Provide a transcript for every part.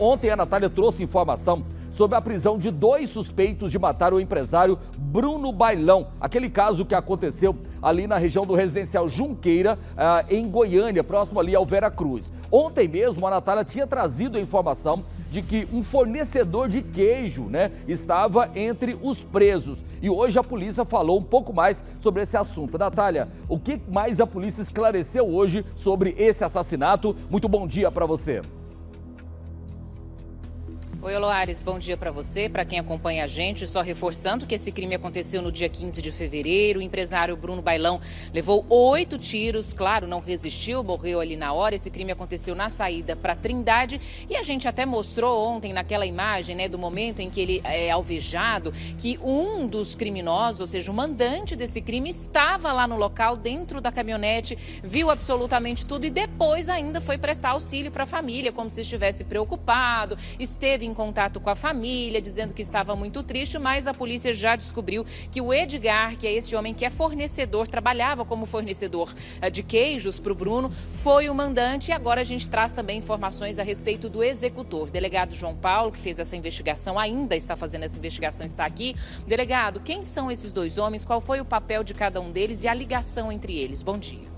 Ontem a Natália trouxe informação sobre a prisão de dois suspeitos de matar o empresário Bruno Bailão. Aquele caso que aconteceu ali na região do residencial Junqueira, ah, em Goiânia, próximo ali ao Vera Cruz. Ontem mesmo a Natália tinha trazido a informação de que um fornecedor de queijo, né, estava entre os presos. E hoje a polícia falou um pouco mais sobre esse assunto. Natália, o que mais a polícia esclareceu hoje sobre esse assassinato? Muito bom dia para você. Oi, Loares, bom dia para você, para quem acompanha a gente. Só reforçando que esse crime aconteceu no dia 15 de fevereiro. O empresário Bruno Bailão levou oito tiros, claro, não resistiu, morreu ali na hora. Esse crime aconteceu na saída para Trindade e a gente até mostrou ontem naquela imagem, né, do momento em que ele é alvejado, que um dos criminosos, ou seja, o mandante desse crime, estava lá no local, dentro da caminhonete, viu absolutamente tudo e depois ainda foi prestar auxílio para a família, como se estivesse preocupado, esteve em contato com a família, dizendo que estava muito triste, mas a polícia já descobriu que o Edgar, que é esse homem que é fornecedor, trabalhava como fornecedor eh, de queijos para o Bruno, foi o mandante e agora a gente traz também informações a respeito do executor. Delegado João Paulo, que fez essa investigação, ainda está fazendo essa investigação, está aqui. Delegado, quem são esses dois homens? Qual foi o papel de cada um deles e a ligação entre eles? Bom dia.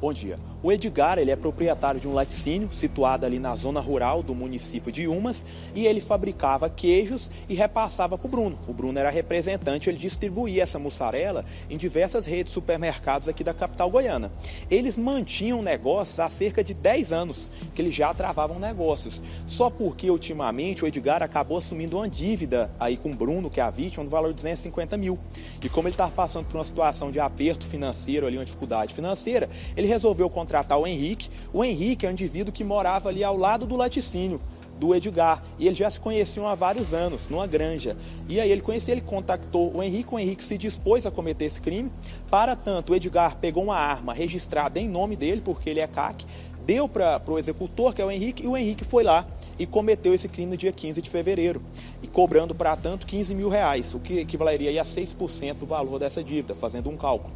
Bom dia. O Edgar ele é proprietário de um laticínio situado ali na zona rural do município de Umas e ele fabricava queijos e repassava para o Bruno. O Bruno era representante, ele distribuía essa mussarela em diversas redes de supermercados aqui da capital goiana. Eles mantinham negócios há cerca de 10 anos, que eles já travavam negócios. Só porque ultimamente o Edgar acabou assumindo uma dívida aí com o Bruno, que é a vítima, no valor de 250 mil. E como ele estava passando por uma situação de aperto financeiro ali, uma dificuldade financeira, ele resolveu contratar contratar o Henrique. O Henrique é um indivíduo que morava ali ao lado do laticínio do Edgar. E eles já se conheciam há vários anos, numa granja. E aí ele conheceu, ele contactou o Henrique, o Henrique se dispôs a cometer esse crime. Para tanto, o Edgar pegou uma arma registrada em nome dele, porque ele é CAC, deu para o executor, que é o Henrique, e o Henrique foi lá e cometeu esse crime no dia 15 de fevereiro, e cobrando para tanto 15 mil reais, o que equivaleria a 6% do valor dessa dívida, fazendo um cálculo.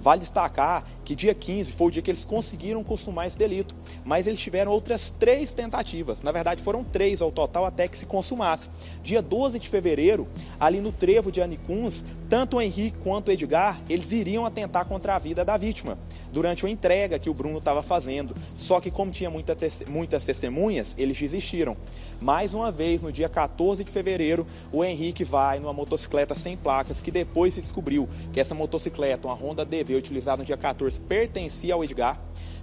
Vale destacar que dia 15 foi o dia que eles conseguiram consumar esse delito, mas eles tiveram outras três tentativas. Na verdade, foram três ao total até que se consumasse. Dia 12 de fevereiro, ali no trevo de Anicuns, tanto o Henrique quanto o Edgar, eles iriam atentar contra a vida da vítima, durante uma entrega que o Bruno estava fazendo. Só que como tinha muita, muitas testemunhas, eles desistiram. Mais uma vez, no dia 14 de fevereiro, o Henrique vai numa motocicleta sem placas, que depois se descobriu que essa motocicleta, uma Honda DV utilizada no dia 14, pertencia ao Edgar.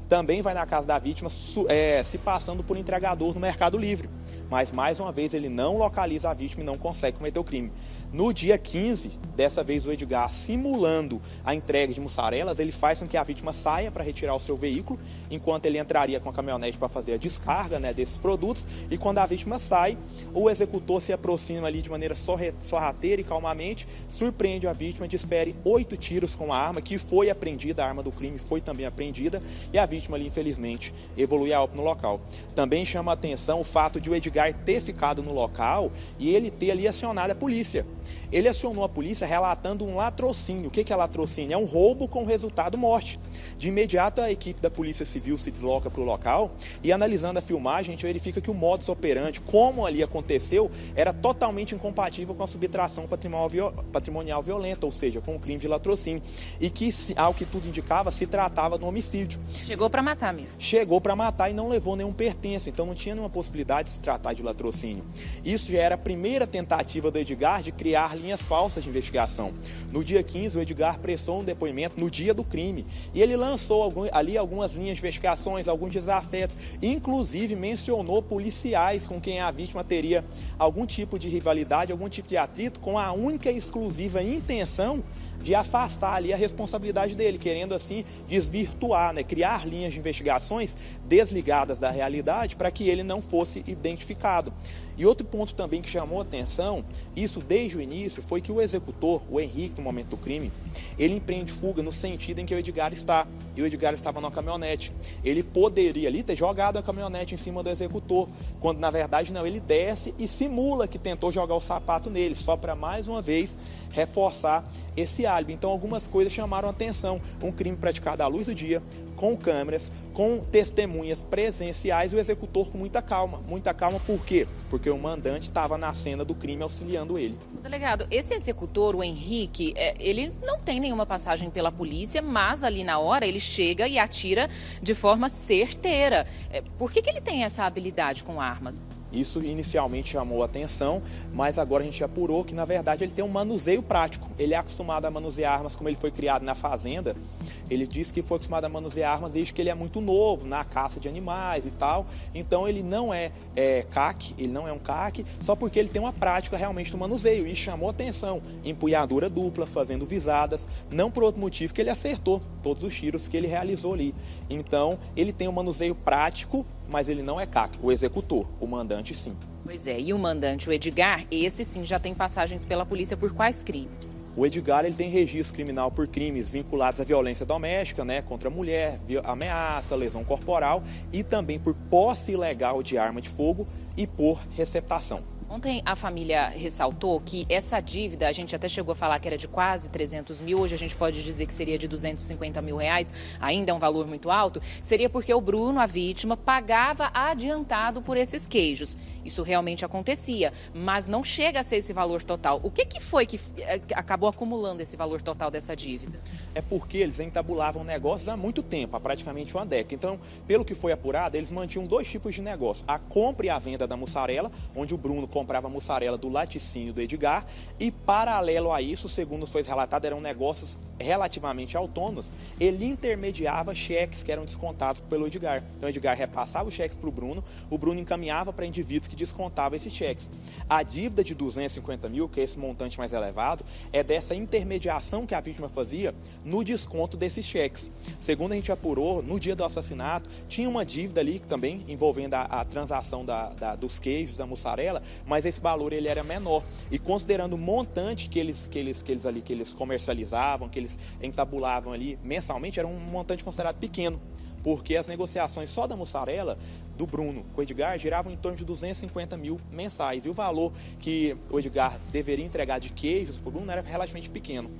Também vai na casa da vítima, é, se passando por entregador no Mercado Livre. Mas mais uma vez ele não localiza a vítima e não consegue cometer o crime. No dia 15, dessa vez o Edgar, simulando a entrega de mussarelas, ele faz com que a vítima saia para retirar o seu veículo, enquanto ele entraria com a caminhonete para fazer a descarga né, desses produtos. E quando a vítima sai, o executor se aproxima ali de maneira sorrateira e calmamente, surpreende a vítima, desfere oito tiros com a arma, que foi apreendida, a arma do crime foi também apreendida, e a vítima ali, infelizmente, evolui a no local. Também chama a atenção o fato de o Edgar ter ficado no local e ele ter ali acionado a polícia. Ele acionou a polícia relatando um latrocínio. O que é latrocínio? É um roubo com resultado morte. De imediato, a equipe da Polícia Civil se desloca para o local e, analisando a filmagem, a gente verifica que o modus operandi, como ali aconteceu, era totalmente incompatível com a subtração patrimonial violenta, ou seja, com o crime de latrocínio. E que, ao que tudo indicava, se tratava de um homicídio. Chegou para matar mesmo. Chegou para matar e não levou nenhum pertence, então não tinha nenhuma possibilidade de se tratar de latrocínio. Isso já era a primeira tentativa do Edgar de criar linhas falsas de investigação. No dia 15, o Edgar prestou um depoimento no dia do crime e ele lançou algum, ali algumas linhas de investigações, alguns desafetos, inclusive mencionou policiais com quem a vítima teria algum tipo de rivalidade, algum tipo de atrito, com a única e exclusiva intenção de afastar ali a responsabilidade dele, querendo assim desvirtuar, né, criar linhas de investigações desligadas da realidade para que ele não fosse identificado. E outro ponto também que chamou atenção, isso desde o início, foi que o executor, o Henrique, no momento do crime, ele empreende fuga no sentido em que o Edgar está. E o Edgar estava na caminhonete. Ele poderia ali ter jogado a caminhonete em cima do executor, quando na verdade não, ele desce e simula que tentou jogar o sapato nele, só para mais uma vez reforçar esse álibi. Então algumas coisas chamaram atenção. Um crime praticado à luz do dia, com câmeras, com testemunhas presenciais, o executor com muita calma. Muita calma por quê? Porque o mandante estava na cena do crime auxiliando ele. Delegado, esse executor, o Henrique, é, ele não tem nenhuma passagem pela polícia, mas ali na hora ele chega e atira de forma certeira. É, por que, que ele tem essa habilidade com armas? Isso inicialmente chamou atenção, mas agora a gente apurou que, na verdade, ele tem um manuseio prático. Ele é acostumado a manusear armas como ele foi criado na fazenda. Ele disse que foi acostumado a manusear armas desde que ele é muito novo, na caça de animais e tal. Então ele não é, é CAC, ele não é um CAC, só porque ele tem uma prática realmente do manuseio. E chamou atenção. Empunhadura dupla, fazendo visadas, não por outro motivo que ele acertou todos os tiros que ele realizou ali. Então ele tem um manuseio prático mas ele não é CAC, o executor, o mandante sim. Pois é, e o mandante, o Edgar, esse sim já tem passagens pela polícia por quais crimes? O Edgar ele tem registro criminal por crimes vinculados à violência doméstica, né, contra a mulher, ameaça, lesão corporal e também por posse ilegal de arma de fogo e por receptação. Ontem a família ressaltou que essa dívida, a gente até chegou a falar que era de quase 300 mil, hoje a gente pode dizer que seria de 250 mil reais, ainda é um valor muito alto, seria porque o Bruno, a vítima, pagava adiantado por esses queijos. Isso realmente acontecia, mas não chega a ser esse valor total. O que, que foi que eh, acabou acumulando esse valor total dessa dívida? É porque eles entabulavam negócios há muito tempo, há praticamente uma década. Então, pelo que foi apurado, eles mantinham dois tipos de negócio: a compra e a venda da mussarela, onde o Bruno mussarela do laticínio do Edgar e, paralelo a isso, segundo foi relatado, eram negócios relativamente autônomos. Ele intermediava cheques que eram descontados pelo Edgar. Então, o Edgar repassava os cheques para o Bruno, o Bruno encaminhava para indivíduos que descontavam esses cheques. A dívida de 250 mil, que é esse montante mais elevado, é dessa intermediação que a vítima fazia no desconto desses cheques. Segundo a gente apurou, no dia do assassinato, tinha uma dívida ali também envolvendo a, a transação da, da, dos queijos, da mussarela, mas esse valor ele era menor. E considerando o montante que eles, que eles, que eles ali que eles comercializavam, que eles entabulavam ali mensalmente, era um montante considerado pequeno porque as negociações só da mussarela do Bruno com o Edgar giravam em torno de 250 mil mensais. E o valor que o Edgar deveria entregar de queijos para o Bruno era relativamente pequeno.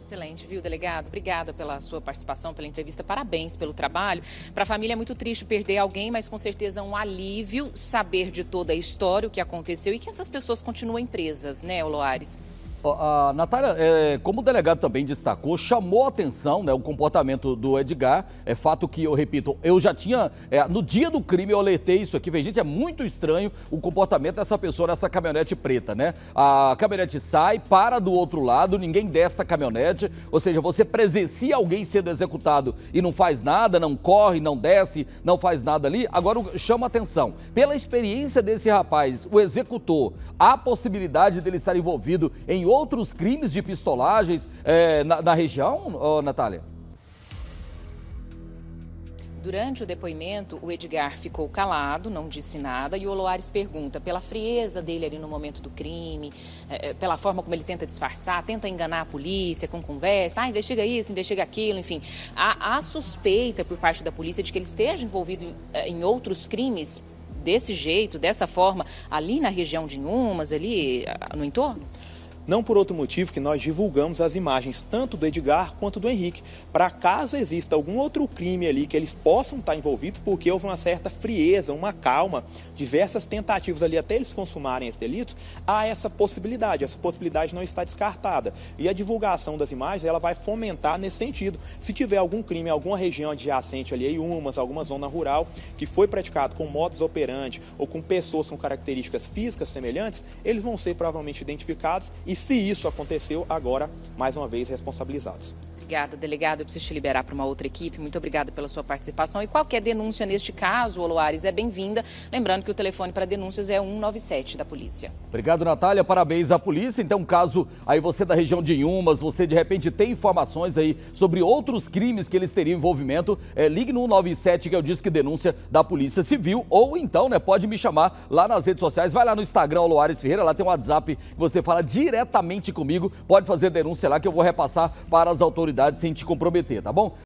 Excelente, viu, delegado? Obrigada pela sua participação, pela entrevista. Parabéns pelo trabalho. Para a família é muito triste perder alguém, mas com certeza é um alívio saber de toda a história, o que aconteceu e que essas pessoas continuem presas, né, Loares? A Natália, é, como o delegado também destacou, chamou atenção né, o comportamento do Edgar. É fato que, eu repito, eu já tinha. É, no dia do crime eu alertei isso aqui. Vem, gente, é muito estranho o comportamento dessa pessoa nessa caminhonete preta, né? A caminhonete sai, para do outro lado, ninguém desta caminhonete. Ou seja, você presencia alguém sendo executado e não faz nada, não corre, não desce, não faz nada ali. Agora chama atenção. Pela experiência desse rapaz, o executor, há possibilidade dele estar envolvido em outros crimes de pistolagens é, na, na, região, oh, Natália? Durante o depoimento, o Edgar ficou calado, não disse nada, e o Loares pergunta pela frieza dele ali no momento do crime, é, pela forma como ele tenta disfarçar, tenta enganar a polícia com conversa, ah, investiga isso, investiga aquilo, enfim. Há, há suspeita por parte da polícia de que ele esteja envolvido em, em outros crimes desse jeito, dessa forma, ali na região de Inhumas, ali no entorno? Não por outro motivo que nós divulgamos as imagens tanto do Edgar quanto do Henrique, para caso exista algum outro crime ali que eles possam estar envolvidos, porque houve uma certa frieza, uma calma, diversas tentativas ali até eles consumarem esses delitos, há essa possibilidade, essa possibilidade não está descartada. E a divulgação das imagens, ela vai fomentar nesse sentido. Se tiver algum crime em alguma região adjacente ali, em umas, alguma zona rural, que foi praticado com modus operandi ou com pessoas com características físicas semelhantes, eles vão ser provavelmente identificados e se isso aconteceu, agora, mais uma vez, responsabilizados. Obrigada, delegado. Eu preciso te liberar para uma outra equipe. Muito obrigada pela sua participação. E qualquer denúncia neste caso, Oloares, é bem-vinda. Lembrando que o telefone para denúncias é 197 da polícia. Obrigado, Natália. Parabéns à polícia. Então, caso aí você da região de Inhumas, você de repente tem informações aí sobre outros crimes que eles teriam envolvimento, é, ligue no 197, que é o Disque Denúncia da Polícia Civil. Ou então, né, pode me chamar lá nas redes sociais. Vai lá no Instagram, Oloares Ferreira. Lá tem um WhatsApp que você fala diretamente comigo. Pode fazer denúncia lá que eu vou repassar para as autoridades sem te comprometer, tá bom?